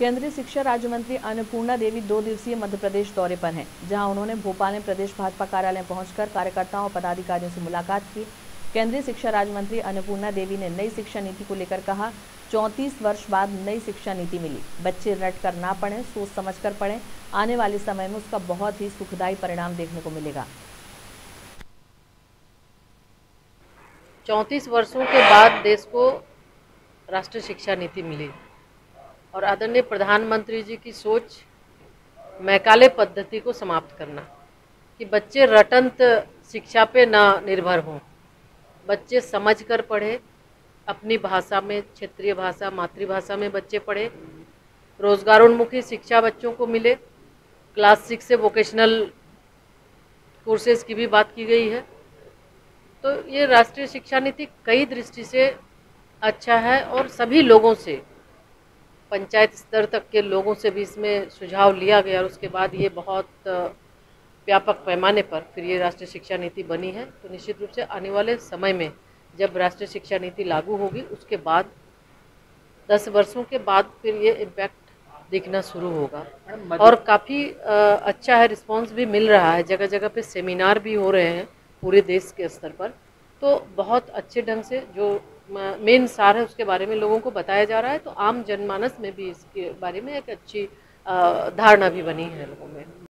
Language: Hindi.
केंद्रीय शिक्षा राज्य मंत्री अन्नपूर्णा देवी दो दिवसीय मध्य प्रदेश दौरे पर हैं, जहाँ उन्होंने भोपाल में प्रदेश भाजपा कार्यालय पहुंचकर कार्यकर्ताओं और पदाधिकारियों से मुलाकात की। केंद्रीय शिक्षा राज्य मंत्री अन्नपूर्णा देवी ने नई शिक्षा नीति को लेकर कहा, चौंतीस वर्ष बाद नई शिक्षा नीति मिली। बच्चे रट कर ना पढ़ें, सोच समझ कर पढ़ें। आने वाले समय में उसका बहुत ही सुखदायी परिणाम देखने को मिलेगा। चौंतीस वर्षों के बाद देश को राष्ट्रीय शिक्षा नीति मिली। और आदरणीय प्रधानमंत्री जी की सोच मैकाले पद्धति को समाप्त करना, कि बच्चे रटंत शिक्षा पे ना निर्भर हों। बच्चे समझ कर पढ़े, अपनी भाषा में, क्षेत्रीय भाषा, मातृभाषा में बच्चे पढ़े, रोजगारोन्मुखी शिक्षा बच्चों को मिले। क्लास सिक्स से वोकेशनल कोर्सेज की भी बात की गई है। तो ये राष्ट्रीय शिक्षा नीति कई दृष्टि से अच्छा है और सभी लोगों से पंचायत स्तर तक के लोगों से भी इसमें सुझाव लिया गया और उसके बाद ये बहुत व्यापक पैमाने पर फिर ये राष्ट्रीय शिक्षा नीति बनी है। तो निश्चित रूप से आने वाले समय में जब राष्ट्रीय शिक्षा नीति लागू होगी उसके बाद दस वर्षों के बाद फिर ये इम्पैक्ट दिखना शुरू होगा। और काफ़ी अच्छा है रिस्पांस भी मिल रहा है। जगह जगह पे सेमिनार भी हो रहे हैं पूरे देश के स्तर पर। तो बहुत अच्छे ढंग से जो मेन सार है, उसके बारे में लोगों को बताया जा रहा है तो आम जनमानस में भी इसके बारे में एक अच्छी धारणा भी बनी है लोगों में।